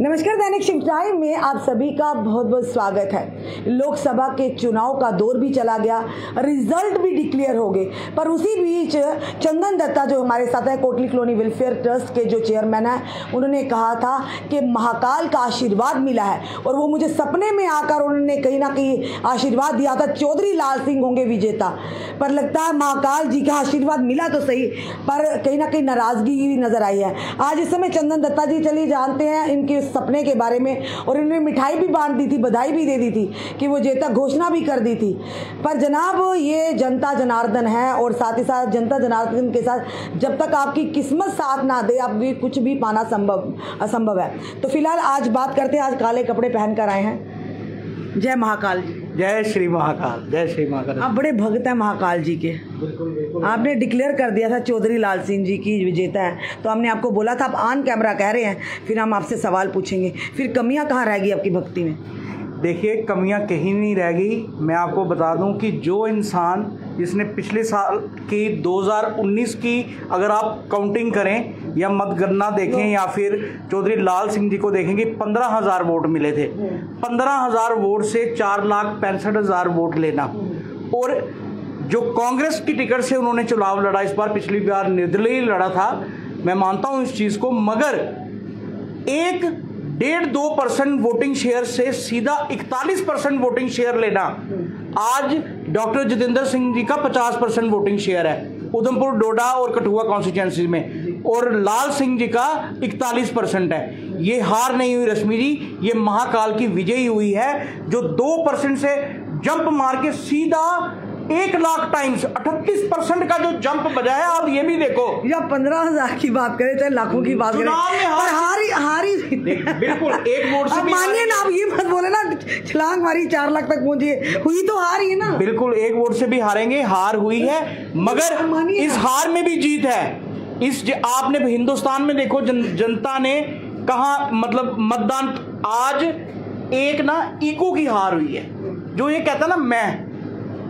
नमस्कार, दैनिक शिव में आप सभी का बहुत बहुत स्वागत है। लोकसभा के चुनाव का दौर भी चला गया, रिज़ल्ट भी डिक्लेयर हो गए, पर उसी बीच चंदन दत्ता जो हमारे साथ है, कोटली कॉलोनी वेलफेयर ट्रस्ट के जो चेयरमैन है, उन्होंने कहा था कि महाकाल का आशीर्वाद मिला है और वो मुझे सपने में आकर उन्होंने कहीं ना कहीं आशीर्वाद दिया था। चौधरी लाल सिंह होंगे विजेता, पर लगता है महाकाल जी का आशीर्वाद मिला तो सही, पर कहीं ना कहीं नाराज़गी नज़र आई है। आज इस समय चंदन दत्ता जी, चलिए जानते हैं इनके सपने के बारे में और इन्होंने मिठाई भी बाँध दी थी, बधाई भी दे दी थी कि वो जेता घोषणा भी कर दी थी। पर जनाब, ये जनता जनार्दन है और साथ ही साथ जनता जनार्दन के साथ जब तक आपकी किस्मत साथ ना दे आप भी कुछ भी पाना संभव, असंभव है। तो फ़िलहाल आज बात करते हैं, आज काले कपड़े पहनकर आए हैं। जय महाकाल जी। जय श्री महाकाल जय श्री महाकाल। आप बड़े भक्त हैं महाकाल जी के। बिल्कुल बिल्कुल। आपने डिक्लेयर कर दिया था चौधरी लाल सिंह जी की विजेता है। तो हमने आपको बोला था आप ऑन कैमरा कह रहे हैं फिर हम आपसे सवाल पूछेंगे। फिर कमियाँ कहाँ रहेगी आपकी भक्ति में? देखिए कमियाँ कहीं नहीं रह गई। मैं आपको बता दूँ कि जो इंसान जिसने पिछले साल की 2019 की अगर आप काउंटिंग करें या मतगणना देखें या फिर चौधरी लाल सिंह जी को देखेंगे पंद्रह हज़ार वोट मिले थे। पंद्रह हज़ार वोट से चार लाख पैंसठ हज़ार वोट लेना। और जो कांग्रेस की टिकट से उन्होंने चुनाव लड़ा, इस बार पिछली बार निर्दलीय लड़ा था, मैं मानता हूँ इस चीज़ को, मगर एक डेढ़ दो परसेंट वोटिंग शेयर से सीधा इकतालीस परसेंट वोटिंग शेयर लेना। आज डॉक्टर जितेंद्र सिंह जी का पचास परसेंट वोटिंग शेयर है। उधमपुर, डोडा और कठुआ कॉन्स्टिट्यूंसी में। और लाल सिंह जी का इकतालीस परसेंट है। ये हार नहीं हुई रश्मि जी, ये महाकाल की विजयी हुई है, जो दो परसेंट से जंप मार के सीधा एक लाख टाइम्स अठतीस परसेंट का जो जंप बजा है आप ये भी देखो। या पंद्रह हज़ार की बात करें चाहे लाखों की बात करें में हार- हारी बिल्कुल एक वोट से भी मानिए ना आप ये मत बोले ना छलांग मारी चार लाख तक पहुँची हुई तो हार ही है ना। बिल्कुल एक वोट से भी हारेंगे हार हुई है मगर इस हार में भी जीत है। इस आपने हिंदुस्तान में देखो जन, जनता ने कहा मतलब मतदान आज एक ना ईको की हार हुई है। जो ये कहता ना मैं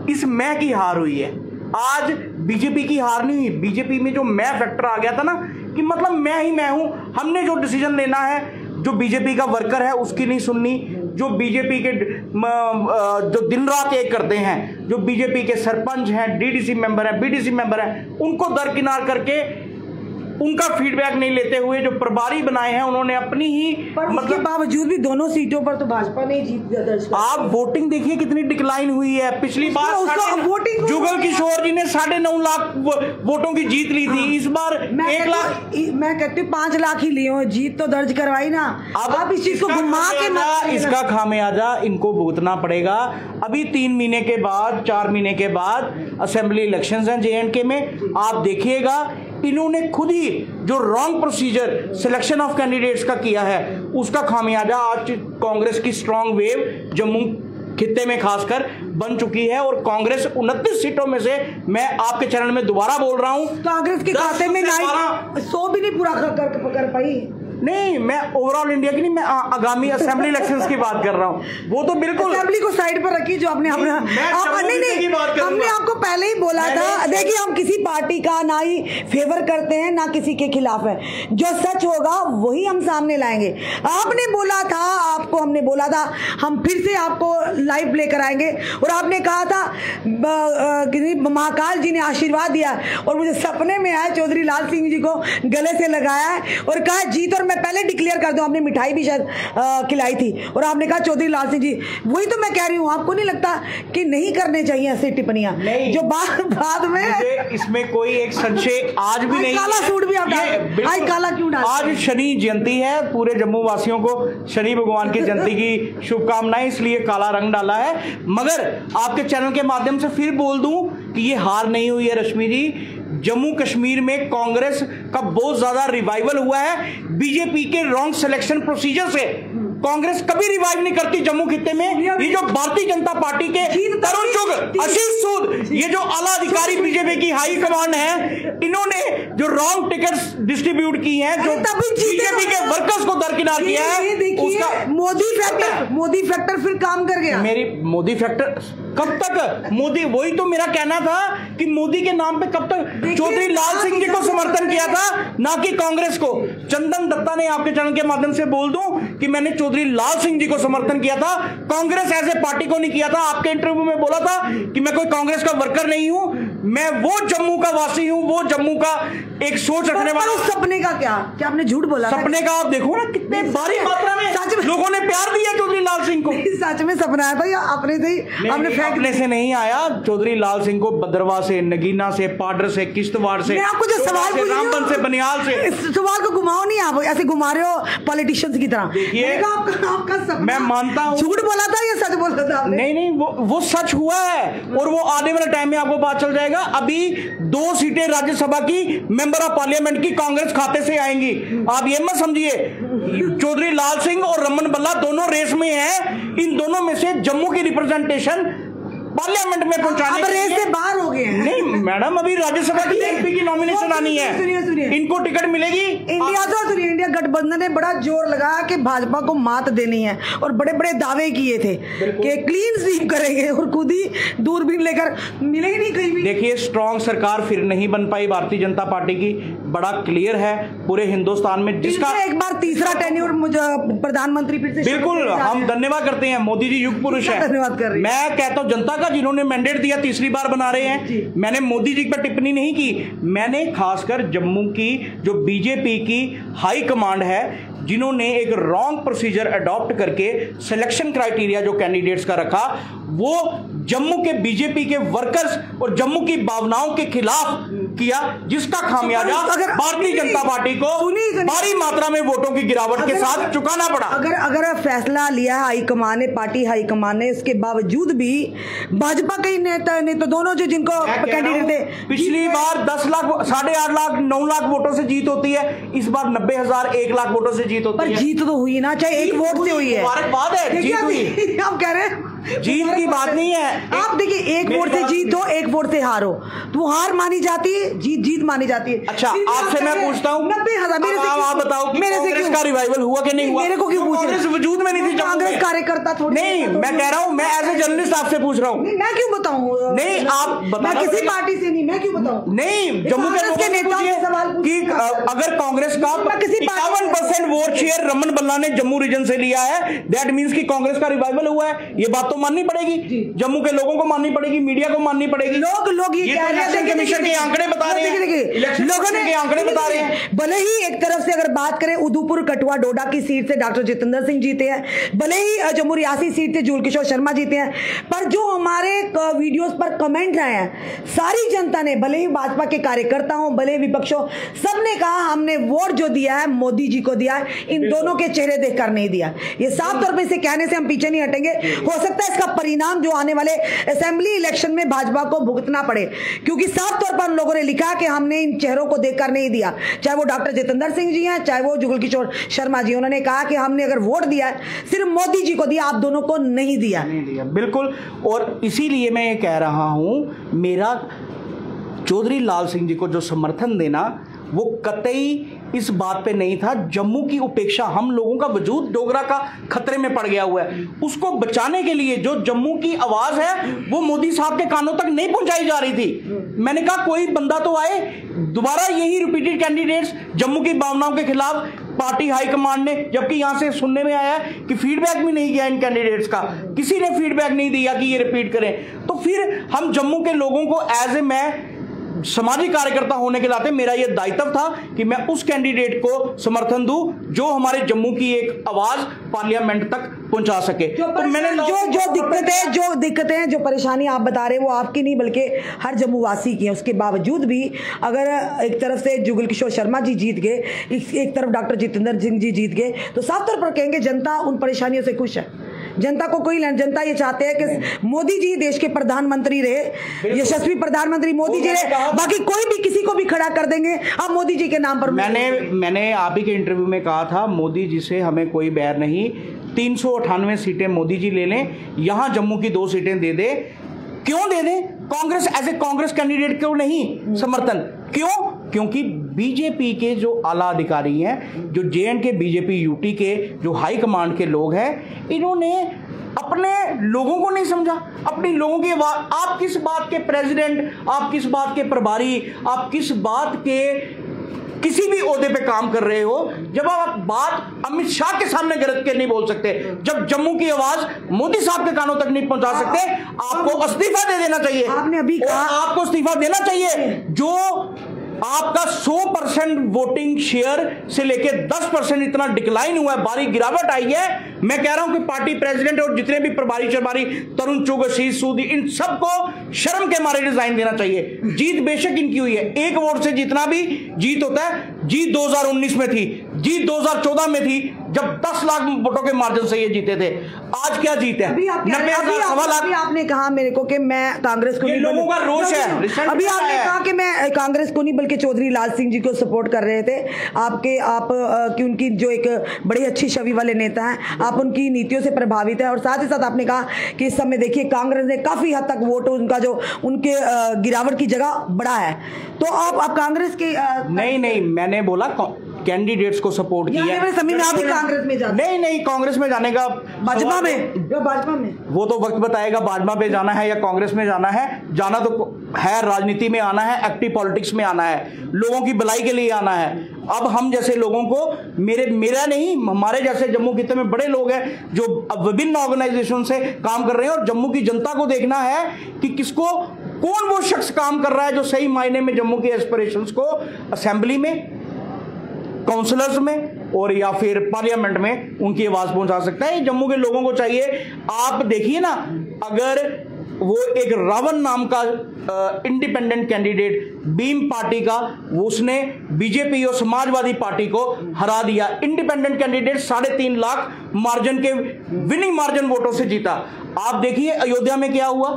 इस मैं की हार हुई है। आज बीजेपी की हार नहीं हुई। बीजेपी में जो मैं फैक्टर आ गया था ना, कि मतलब मैं ही मैं हूँ। हमने जो डिसीज़न लेना है, जो बीजेपी का वर्कर है, उसकी नहीं सुननी। जो बीजेपी के जो दिन रात एक करते हैं, जो बीजेपी के सरपंच हैं डीडीसी मेंबर हैं बीडीसी मेंबर हैं, उनको दरकिनार करके उनका फीडबैक नहीं लेते हुए जो प्रभारी बनाए हैं उन्होंने अपनी ही पर मतलब बावजूद भी दोनों सीटों पर तो भाजपा ने जीत दर्ज आप वोटिंग देखिए कितनी डिक्लाइन हुई है। पिछली बार वोटिंग जुगल किशोर जी ने साढ़े नौ लाख वोटों की जीत ली थी। इस बार एक लाख मैं कहती हूँ पाँच लाख ही लिए जीत तो दर्ज करवाई ना। अब आप इस चीज़ को घुमा के। इसका खामियाजा इनको भुगतना पड़ेगा। अभी तीन महीने के बाद चार महीने के बाद असेंबली इलेक्शंस हैं जे में। आप देखिएगा इन्होंने खुद ही जो wrong procedure selection of candidates का किया है उसका खामियाजा आज कांग्रेस की स्ट्रांग वेव जम्मू खिते में खासकर बन चुकी है और कांग्रेस उनतीस सीटों में से मैं आपके चरण में दोबारा बोल रहा हूँ। कांग्रेस के खाते में से भी नहीं पूरा कर, कर, कर पाई। नहीं मैं ओवरऑल इंडिया की नहीं मैं आगामी असेंबली इलेक्शंस की बात कर रहा हूँ। वो तो बिल्कुल असेंबली को साइड पर रखी जो आपने अपना आप नहीं हमने आपको पहले ही बोला था देखिए हम किसी पार्टी का ना ही फेवर करते हैं ना किसी के खिलाफ है। जो सच होगा वही हम सामने लाएँगे। आपने बोला था आपको हमने बोला था हम फिर से आपको लाइव लेकर आएँगे। और आपने कहा था किसी महाकाल जी ने आशीर्वाद दिया। और मुझे सपने में आया चौधरी लाल सिंह जी को गले से लगाया है और कहा जीत और मैं पहले डिक्लेयर कर दूँ आपने मिठाई भी शायद खिलाई थी। और आपने कहा चौधरी लाल सिंह जी वही तो मैं कह रही हूँ आपको नहीं लगता कि नहीं करने चाहिए ऐसी टिप्पणियाँ? जो बाद बाद में इसमें कोई एक संशय आज भी नहीं काला सूट भी आप आज काला क्यों डाल- आज शनि जयंती है पूरे जम्मू वासियों को शनि भगवान की जयंती की शुभकामनाएँ इसलिए काला रंग डाला है। मगर आपके चैनल के माध्यम से फिर बोल दूँ कि ये हार नहीं हुई है रश्मि जी। जम्मू कश्मीर में कांग्रेस का बहुत ज़्यादा रिवाइवल हुआ है। बीजेपी के रॉन्ग सिलेक्शन प्रोसीजर से कांग्रेस कभी रिवाइव नहीं करती जम्मू खित्ते में। ये जो भारतीय जनता पार्टी के तरुण चुग आशीष सूद ये जो आला अधिकारी बीजेपी की हाई कमांड है इन्होंने जो रॉन्ग टिकट्स डिस्ट्रीब्यूट की हैं जो बीजेपी के वर्कर्स को दरकिनार किया है मोदी फैक्टर मोदी फैक्टर फिर काम कर गया। मेरी मोदी फैक्टर कब तक? मोदी वही तो मेरा कहना था कि मोदी के नाम पे कब तक चौधरी लाल सिंह जी को समर्थन किया था ना कि कांग्रेस को। चंदन दत्ता ने आपके चैनल के माध्यम से बोल दूँ कि मैंने चौधरी लाल सिंह जी को समर्थन किया था। कांग्रेस ऐसे पार्टी को नहीं किया था। आपके इंटरव्यू में बोला था कि मैं कोई कांग्रेस का वर्कर नहीं हूँ। मैं वो जम्मू का वासी हूँ वो जम्मू का एक सोच रखने वाला उस सपने का क्या? क्या आपने झूठ बोला सपने का आप देखो ना कितने भारी मात्रा में सच में में। लोगों ने प्यार दिया चौधरी लाल सिंह को। सच में सपना आया था या अपने से ही नहीं, आपने अपने से नहीं आया चौधरी लाल सिंह को बदरवा से नगीना से पाडर से किश्तवाड़ से मैं आपको जो सवाल हूँ- रामबन से बनियाल से। सवाल को घुमाओ नहीं आप ऐसे घुमा रहे हो पॉलिटिशियंस की तरह। आपका मैं मानता हूँ- झूठ बोला था या सच बोला था नहीं नहीं वो वो सच हुआ है और वो आने वाले टाइम में आपको पता चल जाएगा। अभी दो सीटें राज्यसभा की मेंबर ऑफ़ पार्लियामेंट की कांग्रेस खाते से आएँगी। आप ये मत समझिए, चौधरी लाल सिंह और रमन बल्ला दोनों रेस में हैं। इन दोनों में से जम्मू की रिप्रेजेंटेशन पार्लियामेंट में पहुँचाने अब रेस से बाहर हो गए हैं। नहीं मैडम अभी राज्यसभा की एमपी की नॉमिनेशन आनी है। सुनिए, सुनिए। इनको टिकट मिलेगी? इंडिया तो सुनिए इंडिया गठबंधन ने बड़ा ज़ोर लगाया कि भाजपा को मात देनी है और बड़े बड़े दावे किए थे कि क्लीन स्वीप करेंगे और खुद ही दूरबीन लेकर मिले ही नहीं कहीं भी। देखिए स्ट्रांग सरकार फिर नहीं बन पाई भारतीय जनता पार्टी की। बड़ा क्लियर है पूरे हिंदुस्तान में जिसका एक बार तीसरा टेन्यूर मुझे प्रधानमंत्री फिर से बिल्कुल हम धन्यवाद करते हैं मोदी जी युग पुरुष है। धन्यवाद कर रहे मैं कहता हूँ जनता का जिन्होंने मैंडेट दिया तीसरी बार बना रहे हैं। मैंने मोदी जी पर टिप्पणी नहीं की मैंने खासकर जम्मू की जो बीजेपी की हाई कमांड है जिन्होंने एक रॉन्ग प्रोसीजर अडॉप्ट करके सिलेक्शन क्राइटेरिया जो कैंडिडेट्स का रखा वो जम्मू के बीजेपी के वर्कर्स और जम्मू की भावनाओं के खिलाफ किया जिसका खामियाजा अगर- भारतीय जनता पार्टी को। भारी मात्रा में वोटों की गिरावट के साथ चुकाना पड़ा अगर अगर फैसला लिया है हाईकमान ने पार्टी हाईकमान ने इसके बावजूद भी भाजपा के नेता ने तो दोनों जो जिनको कैंडिडेट थे पिछली बार दस लाख साढ़े आठ लाख नौ लाख वोटों से जीत होती है इस बार नब्बे हज़ार एक लाख वोटों से जीत पर होती है जीत तो हुई ना चाहे एक वोट से हुई है मुबारकबाद है, जीत हुई। आप कह रहे हैं जीत की बात नहीं है। आप देखिए एक वोट से जीत हो एक वोट से हारो। तो वो हार मानी जाती है जीत जीत मानी जाती है। अच्छा आपसे मैं पूछता हूँ। नब्बे हज़ार मेरे से आप बताओ मेरे से का रिवाइवल हुआ कि नहीं हुआ? मेरे को क्यों पूछ रहे वजूद में नहीं थी कांग्रेस कार्यकर्ता थोड़ी नहीं मैं कह रहा हूँ मैं एज ए जर्नलिस्ट आपसे पूछ रहा हूँ। मैं क्यों बताऊँ? नहीं, आप मैं किसी पार्टी से नहीं मैं क्यों बताऊँ? नहीं जम्मू के कांग्रेस के नेताओं सवाल कि अगर कांग्रेस का इक्यावन परसेंट वोट शेयर रमन बल्ला ने जम्मू रीजन से लिया है दैट मींस की कांग्रेस का रिवाइवल हुआ है। ये बात तो माननी पड़ेगी। जम्मू के लोगों को माननी पड़ेगी मीडिया को माननी पड़ेगी। लोग लोग ये कह रहे हैं कमीशन के आंकड़े बता रहे हैं। लोगों ने आंकड़े बता रहे हैं। भले ही एक तरफ़ से अगर बात करें उदयपुर कटवा डोडा की सीट से डॉक्टर जितेंद्र सिंह जीते हैं। भले ही जम्मू रियासी सीट से जुल किशोर शर्मा जीते हैं पर जो हमारे वीडियोस पर कमेंट आए हैं सारी जनता ने भले ही भाजपा के कार्यकर्ता हो भले ही विपक्ष हो सबने कहा हमने वोट जो दिया है मोदी जी को दिया है इन दोनों के चेहरे देखकर नहीं दिया। ये साफ़ तौर पर इसे कहने से हम पीछे नहीं हटेंगे। हो सकता है इसका परिणाम जो आने वाले असेंबली इलेक्शन में भाजपा को भुगतना पड़े। क्योंकि साफ़ तौर पर उन लोगों ने लिखा कि हमने इन चेहरों को देखकर नहीं दिया। चाहे वो डॉक्टर जितेंद्र सिंह जी हैं, चाहे वो जुगल किशोर शर्मा जी, उन्होंने कहा कि हमने अगर वोट दिया सिर्फ़ मोदी जी को दिया, आप दोनों को नहीं दिया। नहीं दिया, बिल्कुल। और इसीलिए मैं ये कह रहा हूँ, मेरा चौधरी लाल सिंह जी को जो समर्थन देना, वो कतई इस बात पे नहीं था। जम्मू की उपेक्षा हम लोगों का वजूद डोगरा का खतरे में पड़ गया हुआ है। उसको बचाने के लिए जो जम्मू की आवाज़ है, वो मोदी साहब के कानों तक नहीं पहुंचाई जा रही थी। मैंने कहा, कोई बंदा तो आए, दोबारा यही रिपीटेड कैंडिडेट्स जम्मू की भावनाओं के खिलाफ पार्टी हाईकमांड ने, जबकि यहाँ से सुनने में आया कि फीडबैक भी नहीं किया इन कैंडिडेट्स का। किसी ने फीडबैक नहीं दिया कि ये रिपीट करें। तो फिर हम जम्मू के लोगों को एज ए मैं सामाजिक कार्यकर्ता होने के नाते मेरा यह दायित्व था कि मैं उस कैंडिडेट को समर्थन दूँ जो हमारे जम्मू की एक आवाज़ पार्लियामेंट तक पहुँचा सके। तो मैंने जो जो दिक्कतें जो दिक्कतें जो परेशानी आप बता रहे हैं वो आपकी नहीं बल्कि हर जम्मू वासी की है। उसके बावजूद भी अगर एक तरफ़ से जुगल किशोर शर्मा जी जीत गए एक तरफ़ डॉक्टर जितेंद्र सिंह जी जीत गए तो साफ़ तौर पर कहेंगे जनता उन परेशानियों से खुश है। जनता को कोई जनता ये चाहते हैं कि मोदी जी देश के प्रधानमंत्री रहे यशस्वी प्रधानमंत्री मोदी जी रहे बाकी कोई भी किसी को भी खड़ा कर देंगे। आप मोदी जी के नाम पर मैंने मैंने आप ही के इंटरव्यू में कहा था मोदी जी से हमें कोई बैर नहीं। तीन सौ अठानवे सीटें मोदी जी ले लें। यहाँ जम्मू की दो सीटें दे दे। क्यों दे दें? Congress as a Congress candidate क्यों नहीं? समर्थन। क्यों? क्योंकि बीजेपी के जो आला अधिकारी हैं जो जे के बीजेपी यूटी के जो हाई कमांड के लोग हैं इन्होंने अपने लोगों को नहीं समझा। अपने लोगों की आप किस बात के प्रेसिडेंट आप किस बात के प्रभारी आप किस बात के किसी भी ओहदे पे काम कर रहे हो जब आप बात अमित शाह के सामने गलत के नहीं बोल सकते जब जम्मू की आवाज़ मोदी साहब के कानों तक नहीं पहुँचा सकते आपको इस्तीफा दे देना चाहिए। आपने अभी कहा आपको इस्तीफा देना चाहिए। जो आपका 100 परसेंट वोटिंग शेयर से लेके 10 परसेंट इतना डिक्लाइन हुआ है, बारी गिरावट आई है। मैं कह रहा हूँ कि पार्टी प्रेसिडेंट और जितने भी प्रभारी चरबारी तरुण चुग शीश सूदी, इन सबको शर्म के मारे रिजाइन देना चाहिए। जीत बेशक इनकी हुई है। एक वोट से जितना भी जीत होता है, जीत 2019 में थी। जीत 2014 में थी जब 10 लाख वोटों के मार्जिन से ये जीते थे। आज क्या जीत है? नब्बे हज़ार सवा लाख। आपने कहा मेरे को कि मैं कांग्रेस को नहीं लोगों का रोष है। अभी आपने कहा कि मैं कांग्रेस को नहीं बल्कि चौधरी लाल सिंह जी को सपोर्ट कर रहे थे। आपके आप की उनकी जो एक बड़ी अच्छी छवि वाले नेता हैं आप उनकी नीतियों से प्रभावित है। और साथ ही साथ आपने कहा कि इस समय देखिए कांग्रेस ने काफ़ी हद तक वोट उनका जो उनके गिरावट की जगह बढ़ा है। तो आप आप कांग्रेस के नहीं नहीं मैंने बोला कैंडिडेट्स को सपोर्ट किया। में नहीं नहीं कांग्रेस में जाने का भाजपा में? या भाजपा में? वो तो वक्त बताएगा भाजपा पे जाना है या कांग्रेस में जाना है। जाना तो है राजनीति में आना है एक्टिव पॉलिटिक्स में आना है। लोगों की भलाई के लिए आना है। अब हम जैसे लोगों को मेरे मेरा नहीं हमारे जैसे जम्मू खिते में बड़े लोग हैं जो अब विभिन्न ऑर्गेनाइजेशन से काम कर रहे हैं और जम्मू की जनता को देखना है कि किसको कौन वो शख्स काम कर रहा है जो सही मायने में जम्मू के एस्पिरेशंस को असेंबली में काउंसलर्स में और या फिर पार्लियामेंट में उनकी आवाज़ पहुँचा सकता है। जम्मू के लोगों को चाहिए, आप देखिए ना, अगर वो एक रावण नाम का इंडिपेंडेंट कैंडिडेट बीम पार्टी का उसने बीजेपी और समाजवादी पार्टी को हरा दिया। इंडिपेंडेंट कैंडिडेट साढ़े तीन लाख मार्जिन के विनिंग मार्जिन वोटों से जीता। आप देखिए अयोध्या में क्या हुआ?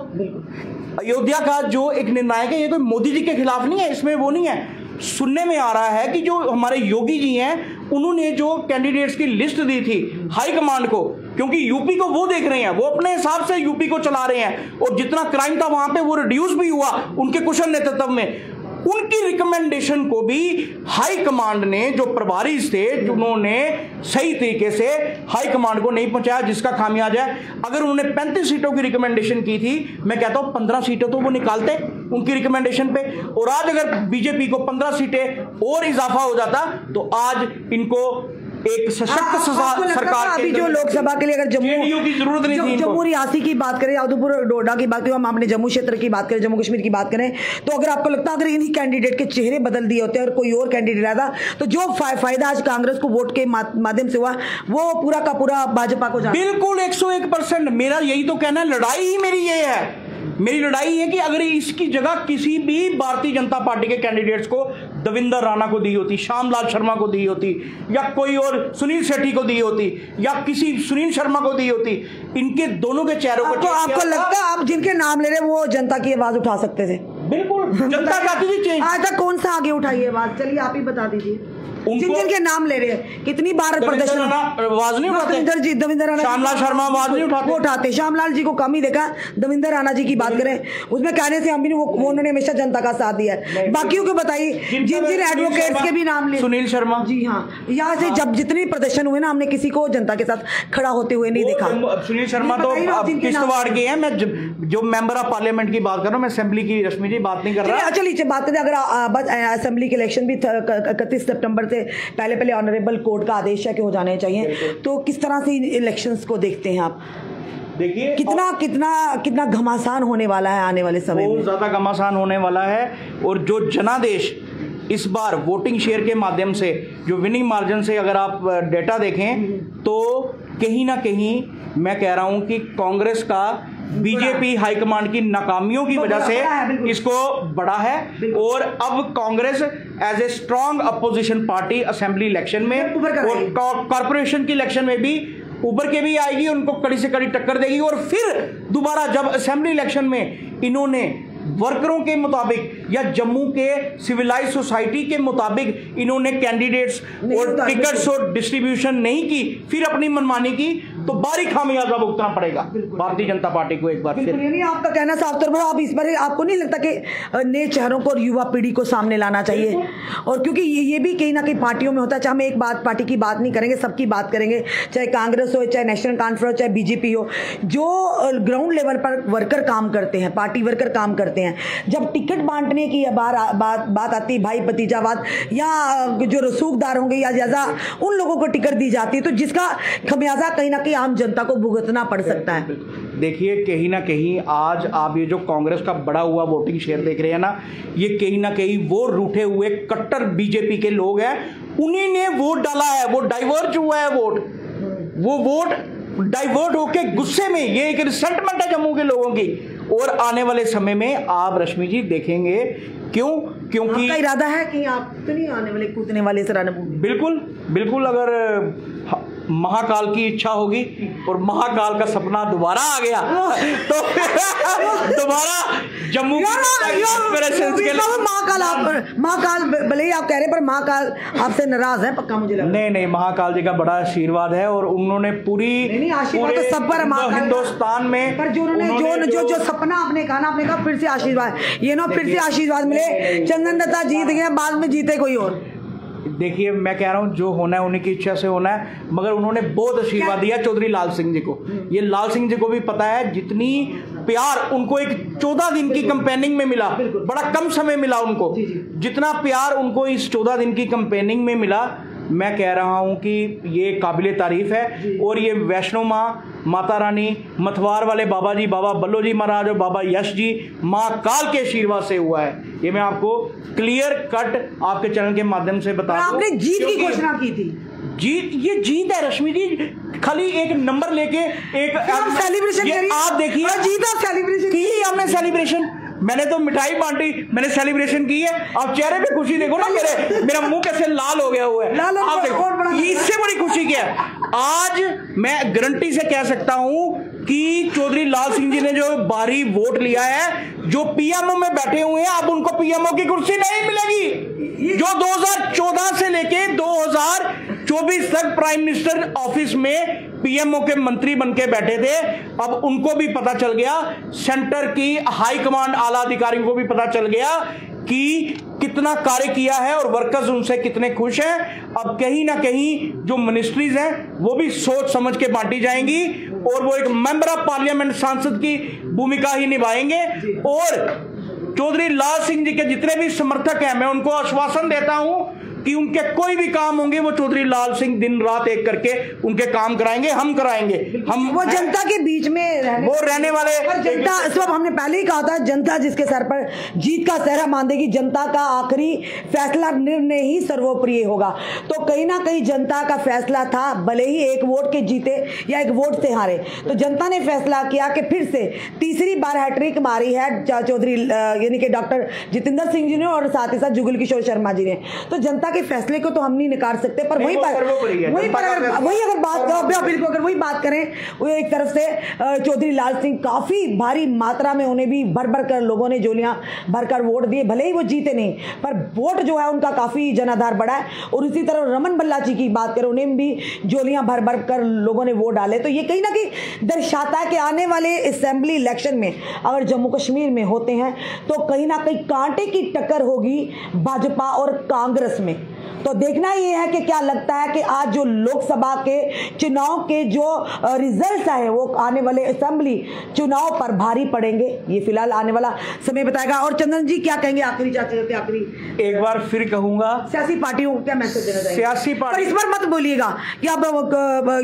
अयोध्या का जो एक निर्णायक है, ये कोई मोदी जी के खिलाफ नहीं है, इसमें वो नहीं है। सुनने में आ रहा है कि जो हमारे योगी जी हैं, उन्होंने जो कैंडिडेट्स की लिस्ट दी थी हाई कमांड को, क्योंकि यूपी को वो देख रहे हैं, वो अपने हिसाब से यूपी को चला रहे हैं, और जितना क्राइम था वहाँ पे वो रिड्यूस भी हुआ उनके कुशल नेतृत्व में। उनकी रिकमेंडेशन को भी हाई कमांड ने, जो प्रभारी थे जिन्होंने सही तरीके से हाई कमांड को नहीं पहुँचाया, जिसका खामियाजा है। अगर उन्होंने पैंतीस सीटों की रिकमेंडेशन की थी, मैं कहता हूँ पंद्रह सीटें तो वो निकालते उनकी रिकमेंडेशन पे। और आज अगर बीजेपी को पंद्रह सीटें और इजाफा हो जाता तो आज इनको एक सशक्त सरकार अभी जो लोकसभा के लिए अगर जम्मू की ज़रूरत नहीं थी जम्मू रियासी की बात करें उधमपुर डोडा की बात करें हम अपने जम्मू क्षेत्र की बात करें जम्मू कश्मीर की बात करें तो अगर आपको लगता है अगर इन्हीं कैंडिडेट के चेहरे बदल दिए होते और कोई और कैंडिडेट आता तो जो फ़ायदा आज कांग्रेस को वोट के माध्यम से हुआ वो पूरा का पूरा भाजपा को बिल्कुल एक मेरा यही तो कहना है लड़ाई ही मेरी ये है। मेरी लड़ाई है कि अगर इसकी जगह किसी भी भारतीय जनता पार्टी के कैंडिडेट्स को दविंदर राणा को दी होती श्यामलाल शर्मा को दी होती या कोई और सुनील शेट्टी को दी होती या किसी सुनील शर्मा को दी होती इनके दोनों के चेहरों को आपको लगता है आप जिनके नाम ले रहे वो जनता की आवाज़ उठा सकते थे? बिल्कुल जनता चाहती थी आज तक कौन सा आगे उठाइए आवाज़ चलिए आप ही बता दीजिए। जिन जिन के नाम ले रहे हैं कितनी बार प्रदर्शन आवाज़ नहीं उठाते? दविंदर जी दविंदर राणा श्यामलाल शर्मा आवाज़ नहीं उठाते? वो उठाते। श्यामलाल जी को कम ही देखा। दविंदर राणा जी की बात करें उसमें कहने से हम भी वो उन्होंने हमेशा जनता का साथ दिया है। बाकियों को बताइए जिन जिन एडवोकेट्स के भी नाम ले सुनील शर्मा। जी हाँ। यहाँ से जब जितने प्रदर्शन हुए ना हमने किसी को जनता के साथ खड़ा होते हुए नहीं देखा। सुनील शर्मा तो किश्तवाड़ के हैं। मैं जो मेंबर ऑफ़ पार्लियामेंट की बात कर रहा हूँ मैं असेंबली की रश्मि जी बात नहीं कर रहा। चलिए बात करें अगर असेंबली के इलेक्शन भी इकतीस सितंबर से पहले पहले ऑनरेबल कोर्ट का आदेश है कि हो जाने चाहिए। तो किस तरह से इलेक्शंस को देखते हैं आप? देखिए कितना कितना कितना घमासान होने वाला है आने वाले समय बहुत ज़्यादा घमासान होने वाला है और जो जनादेश इस बार वोटिंग शेयर के माध्यम से जो विनिंग मार्जिन से अगर आप डेटा देखें तो कहीं ना कहीं मैं कह रहा हूँ कि कांग्रेस का बीजेपी हाईकमांड की नाकामियों की वजह से इसको बड़ा है। और अब Congress as a strong opposition party assembly election में और कॉरपोरेशन की इलेक्शन में भी उबर के भी आएगी उनको कड़ी से कड़ी टक्कर देगी। और फिर दोबारा जब असेंबली इलेक्शन में इन्होंने वर्करों के मुताबिक या जम्मू के सिविलाइज सोसाइटी के मुताबिक इन्होंने कैंडिडेट्स और टिकट्स और डिस्ट्रीब्यूशन नहीं की फिर अपनी मनमानी की तो बारी खामियाजा भुगतना पड़ेगा। भारतीय जनता पार्टी को एक बार फिर। यानी आपका कहना साफ़ तौर पर आप इस बार आपको नहीं लगता कि नए चेहरों को और युवा पीढ़ी को सामने लाना चाहिए? और क्योंकि ये ये भी कहीं ना कहीं पार्टियों में होता है चाहे हम एक बात पार्टी की बात नहीं करेंगे सबकी बात करेंगे चाहे कांग्रेस हो चाहे नेशनल कॉन्फ्रेंस हो चाहे बीजेपी हो जो ग्राउंड लेवल पर वर्कर काम करते हैं पार्टी वर्कर काम करते हैं। जब टिकट बांटने की बार बात बात आती, भाई भतीजावाद, या जो रसूखदार होंगे या ज़्यादा उन लोगों को टिकट दी जाती है तो जिसका खमियाजा कहीं ना कहीं आम जनता को भुगतना पड़ सकता है। देखिए, कहीं ना कहीं आज आप ये जो कांग्रेस का बड़ा हुआ वोटिंग शेयर देख रहे हैं ना, ये कहीं ना कहीं वो रूठे हुए कट्टर बीजेपी के लोग हैं, उन्हीं ने वोट डाला है, वो डाइवर्ट हुआ है वोट। वो वोट डाइवर्ट होके गुस्से में, ये एक रिसेंटमेंट है जम्मू के लोगों की। और आने वाले समय में आप रश्मि जी देखेंगे क्यों? क्योंकि इरादा है कि आप तो नहीं आने वाले कूदने वाले सराहना बिल्कुल बिल्कुल अगर महाकाल की इच्छा होगी और महाकाल का सपना दोबारा आ गया तो दोबारा जम्मू के महाकाल आप महाकाल भले ही आप कह रहे हैं पर महाकाल आपसे नाराज़ है पक्का मुझे नहीं नहीं महाकाल जी का बड़ा आशीर्वाद है और उन्होंने पूरी आशीर्वाद तो सब पर। हिंदुस्तान में पर जो उन्होंने जो जो जो सपना आपने कहा ना आपने कहा फिर से आशीर्वाद। ये ना फिर से आशीर्वाद मिले। चंदन दत्ता जीत गए बाद में जीते कोई और। देखिए मैं कह रहा हूँ जो होना है उन्हीं की इच्छा से होना है। मगर उन्होंने बहुत आशीर्वाद दिया चौधरी लाल सिंह जी को। ये लाल सिंह जी को भी पता है जितनी प्यार उनको एक चौदह दिन की कंपेनिंग में मिला बड़ा कम समय मिला उनको। जितना प्यार उनको इस चौदह दिन की कंपेनिंग में मिला मैं कह रहा हूँ कि ये काबिल तारीफ़ है और ये वैष्णो माँ माता रानी मथवार वाले बाबा जी बाबा बल्लो जी महाराज और बाबा यश जी माँ काल के आशीर्वाद से हुआ है। ये मैं आपको क्लियर कट आपके चैनल के माध्यम से बता। आपने जीत की घोषणा की थी। जीत ये जीत है रश्मि जी। खाली एक नंबर लेके एक सेलिब्रेशन आप देखिए। जीता सेलिब्रेशन की हमने सेलिब्रेशन मैंने तो मिठाई बांटी मैंने सेलिब्रेशन की है आप चेहरे पे खुशी देखो ना मेरे मेरा मुँह कैसे लाल हो गया हुआ है। लाल आप देखो इससे बड़ी खुशी क्या है? आज मैं गारंटी से कह सकता हूँ कि चौधरी लाल सिंह जी ने जो भारी वोट लिया है जो पीएमओ में बैठे हुए हैं अब उनको पीएमओ की कुर्सी नहीं मिलेगी। जो 2014 से लेके 2024 तक प्राइम मिनिस्टर ऑफ़िस में पीएमओ के मंत्री बन के बैठे थे, अब उनको भी पता चल गया, सेंटर की हाई कमांड आला अधिकारियों को भी पता चल गया कि कितना कार्य किया है और वर्कर्स उनसे कितने खुश हैं। अब कहीं ना कहीं जो मिनिस्ट्रीज हैं, वो भी सोच समझ के बांटी जाएँगी और वो एक मेंबर ऑफ़ पार्लियामेंट सांसद की भूमिका ही निभाएँगे। और चौधरी लाल सिंह जी के जितने भी समर्थक हैं, मैं उनको आश्वासन देता हूँ कि उनके कोई भी काम होंगे वो चौधरी लाल सिंह दिन रात एक करके उनके काम कराएँगे हम कराएँगे। हम वो जनता के बीच में रहने वो रहने वाले जनता इस वक्त हमने पहले ही कहा था जनता जिसके सर पर जीत का सहरा मान देगी जनता का आखिरी फैसला निर्णय ही सर्वोप्रिय होगा। तो कहीं ना कहीं जनता का फैसला था भले ही एक वोट के जीते या एक वोट से हारे। तो जनता ने फैसला किया कि फिर से तीसरी बार हैट्रिक मारी है चौधरी यानी कि डॉक्टर जितेंद्र सिंह जी ने और साथ ही साथ जुगल किशोर शर्मा जी ने। तो जनता के फैसले को तो हम नहीं नकार सकते पर वहीं पर। वहीं पर अगर वही अगर बात बिल्कुल अगर वही बात करें वो एक तरफ़ से चौधरी लाल सिंह काफ़ी भारी मात्रा में उन्हें भी भर भर कर लोगों ने जोलियाँ भरकर वोट दिए भले ही वो जीते नहीं पर वोट जो है उनका काफ़ी जनाधार बढ़ा है। और इसी तरह रमन बल्लाची की बात करें उन्हें भी जोलियाँ भर भर कर लोगों ने वोट डाले। तो ये कहीं ना कहीं दर्शाता है कि आने वाले असेंबली इलेक्शन में अगर जम्मू कश्मीर में होते हैं तो कहीं ना कहीं कांटे की टक्कर होगी भाजपा और कांग्रेस में। तो देखना ये है कि क्या लगता है कि आज जो लोकसभा के चुनाव के जो रिज़ल्ट आए वो आने वाले असेंबली चुनाव पर भारी पड़ेंगे। ये फ़िलहाल आने वाला समय बताएगा। और चंदन जी क्या कहेंगे? आखिरी जाते आखिरी? एक बार फिर कहूँगा सियासी पार्टियों को क्या मैसेज देना चाहिए सियासी पर पार्टी इस बार मत बोलिएगा। कि अब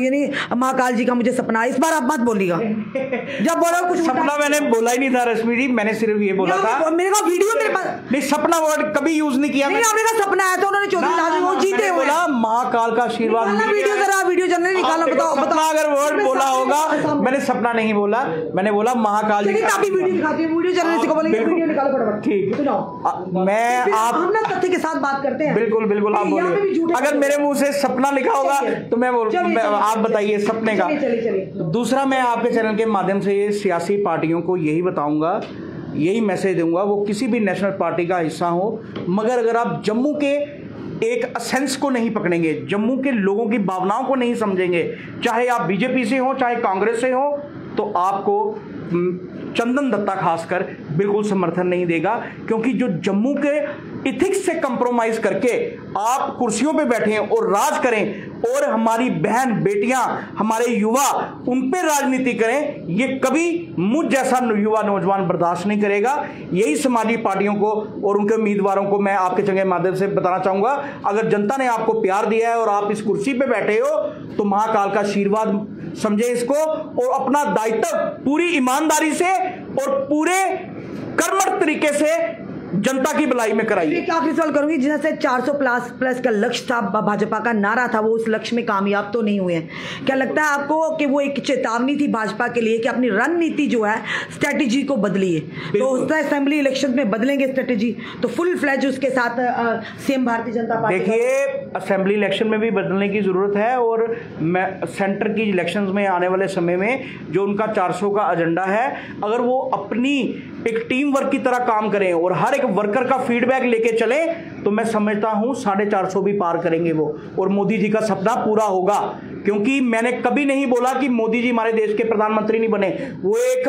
यानी महाकाल जी का मुझे सपना इस बार आप मत बोलिएगा। जब बोला कुछ सपना मैंने बोला ही नहीं था रश्मि जी मैंने सिर्फ़ ये बोला था। मेरे को वीडियो मेरे पास नहीं सपना वर्ड कभी यूज़ नहीं किया नहीं आपने कहा सपना है तो उन्होंने चौधरी वो जीते। बोला महाकाल का आशीर्वाद वीडियो जरा वीडियो जनरल निकालना आप बताओ बताओ। अगर वर्ड बोला होगा मैंने सपना नहीं बोला मैंने बोला महाकाल जी अभी वीडियो दिखाती है वीडियो जर्नलिस्ट को बोलेंगे वीडियो निकालो फटाफट। ठीक। मैं आप ना तथ्य के साथ बात करते हैं। बिल्कुल बिल्कुल आप बोलिए। अगर मेरे मुँह से सपना लिखा होगा तो मैं मैं- आप बताइए सपने का। दूसरा मैं आपके चैनल के माध्यम से ये सियासी पार्टियों को यही बताऊँगा यही मैसेज दूँगा वो किसी भी नेशनल पार्टी का हिस्सा हो मगर अगर आप जम्मू के एक असेंस को नहीं पकड़ेंगे, जम्मू के लोगों की भावनाओं को नहीं समझेंगे। चाहे आप बीजेपी से हो, चाहे कांग्रेस से हो तो आपको चंदन दत्ता खासकर बिल्कुल समर्थन नहीं देगा, क्योंकि जो जम्मू के इथिक्स से कंप्रोमाइज करके आप कुर्सियों पे बैठे और राज करें और हमारी बहन, बेटियाँ, हमारे युवा, उन पर राजनीति करें, ये कभी मुझ जैसा युवा नौजवान बर्दाश्त नहीं करेगा। यही समाजी पार्टियों को और उनके उम्मीदवारों को मैं आपके चंगे माध्यम से बताना चाहूँगा। अगर जनता ने आपको प्यार दिया है और आप इस कुर्सी पे बैठे हो तो महाकाल का आशीर्वाद समझे इसको और अपना दायित्व पूरी ईमानदारी से और पूरे कर्मठ तरीके से जनता की भलाई में कराइए एक आखिरी सवाल करूँगी जैसे 400 प्लस प्लस का लक्ष्य था भाजपा का नारा था वो उस लक्ष्य में कामयाब तो नहीं हुए हैं। क्या लगता है आपको कि वो एक चेतावनी थी भाजपा के लिए कि अपनी रणनीति जो है स्ट्रेटेजी को बदलिए? तो उस असेंबली इलेक्शन में बदलेंगे स्ट्रेटेजी तो फुल फ्लैज उसके साथ सीएम भारतीय जनता पार्टी देखिए असेंबली इलेक्शन में भी बदलने की ज़रूरत है और सेंटर की इलेक्शन में आने वाले समय में जो उनका चार सौ का एजेंडा है अगर वो अपनी एक टीम वर्क की तरह काम करें और हर एक वर्कर का फीडबैक लेके चले तो मैं समझता हूँ साढ़े चार सौ भी पार करेंगे वो। और मोदी जी का सपना पूरा होगा। क्योंकि मैंने कभी नहीं बोला कि मोदी जी हमारे देश के प्रधानमंत्री नहीं बने। वो एक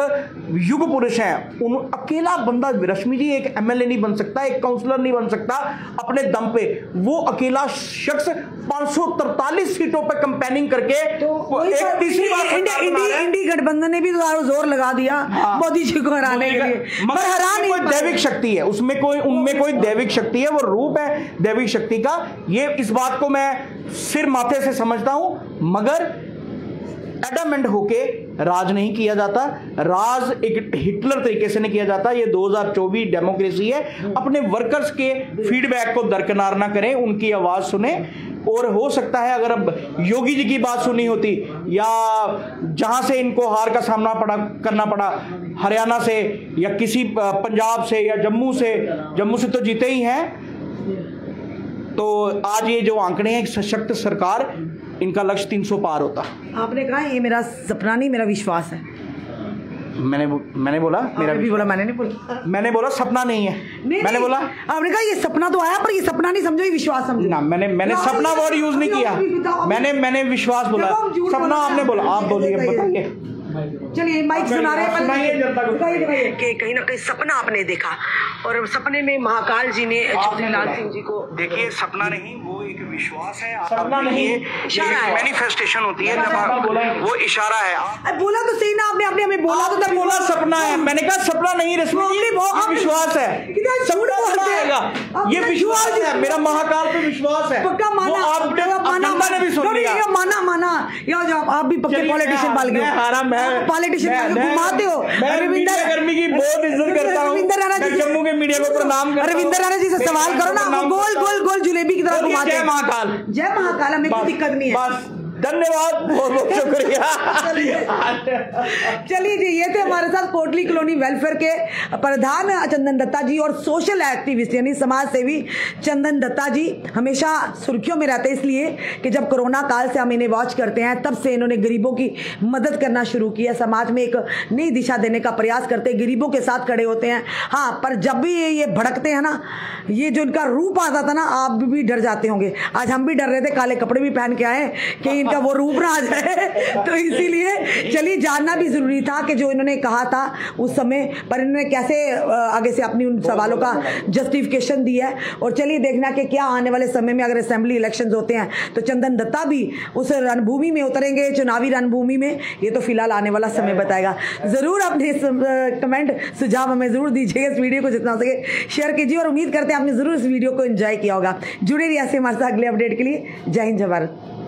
युग पुरुष हैं। उन अकेला बंदा रश्मि जी एक एमएलए नहीं बन सकता एक काउंसलर नहीं बन सकता अपने दम पे। वो अकेला शख्स पाँच सीटों पर कंपेनिंग करके तो एक तीसरी बार इंडी गठबंधन ने भी तो ज़ोर लगा दिया हाँ। मोदी जी को हराने के लिए। मगर दैविक शक्ति है। उसमें कोई उनमें कोई दैविक शक्ति है वो रूप है दैविक शक्ति का। ये इस बात को मैं सिर माथे से समझता हूँ। मगर एडमेंट होके राज नहीं किया जाता। राज एक हिटलर तरीके से नहीं किया जाता। ये 2024 डेमोक्रेसी है। अपने वर्कर्स के फीडबैक को दरकिनार ना करें, उनकी आवाज़ सुने। और हो सकता है अगर अब योगी जी की बात सुनी होती या जहाँ से इनको हार का सामना पड़ा, करना पड़ा, हरियाणा से या किसी पंजाब से या जम्मू से जम्मू से तो जीते ही हैं। तो आज ये जो आंकड़े हैं सशक्त सरकार इनका लक्ष्य 300 पार होता। आपने कहा ये मेरा सपना नहीं मेरा विश्वास है। मैंने मैंने बोला मेरा भी बोला मैंने नहीं बोला। मैंने बोला सपना नहीं है। नहीं, मैंने बोला आपने कहा ये सपना तो आया पर ये सपना नहीं समझो ये विश्वास समझो। ना मैंने मैंने सपना वर्ड यूज़ नहीं किया। मैंने मैंने विश्वास बोला। सपना आपने बोला। आप बोलिए बताइए। चलिए माइक सुना रहे हैं कि कहीं ना कहीं सपना आपने देखा और सपने में महाकाल जी ने लाल सिंह जी को देखिए सपना नहीं वो एक विश्वास है। सपना नहीं मैनिफेस्टेशन होती है जब वो इशारा है। बोला तो सही ना आपने आपने हमें बोला तो तब बोला सपना है। मैंने कहा सपना नहीं रश्मि विश्वास है। ये विश्वास है। मेरा महाकाल पे विश्वास है। पक्का माना आपने माना भी सुन लिया माना माना। यार आप भी पक्के पॉलिटिशियन बन गए हारा मैं पॉलिटिशियन घुमाते हो। अरविंदर गर्मी की बहुत इज़्ज़त करता हूँ। अरविंदर राणा जी जम्मू के मीडिया को प्रणाम करता अरविंदर राणा जी से सवाल करो ना। गोल गोल गोल जलेबी की तरह घुमाते हैं। जय महाकाल। जय महाकाल हमें कोई दिक्कत नहीं है। धन्यवाद, बहुत बहुत शुक्रिया। चलिए जी, ये थे हमारे साथ कोटली कॉलोनी वेलफेयर के प्रधान चंदन दत्ता जी और सोशल एक्टिविस्ट, यानी समाज सेवी चंदन दत्ता जी। हमेशा सुर्खियों में रहते हैं, इसलिए कि जब कोरोना काल से हम इन्हें वॉच करते हैं, तब से इन्होंने गरीबों की मदद करना शुरू किया। समाज में एक नई दिशा देने का प्रयास करते गरीबों के साथ खड़े होते हैं। हाँ पर जब भी ये ये भड़कते हैं ना, ये जो इनका रूप आता था ना, आप भी डर जाते होंगे। आज हम भी डर रहे थे, काले कपड़े भी पहन के आए कि का वो रूप ना जाए। तो इसीलिए चलिए जानना भी ज़रूरी था कि जो इन्होंने कहा था उस समय पर इन्होंने कैसे आगे से अपनी उन सवालों का जस्टिफिकेशन दिया है। और चलिए देखना कि क्या आने वाले समय में अगर असेंबली इलेक्शन होते हैं तो चंदन दत्ता भी उस रणभूमि में उतरेंगे चुनावी रणभूमि में। ये तो फ़िलहाल आने वाला समय बताएगा। ज़रूर अपने कमेंट सुझाव हमें ज़रूर दीजिएगा इस वीडियो को जितना सके। शेयर कीजिए और उम्मीद करते हैं आपने ज़रूर इस वीडियो को एंजॉय किया होगा। जुड़े रहिए ऐसे हमारे साथ अगले अपडेट के लिए। जय हिंद जय भारत।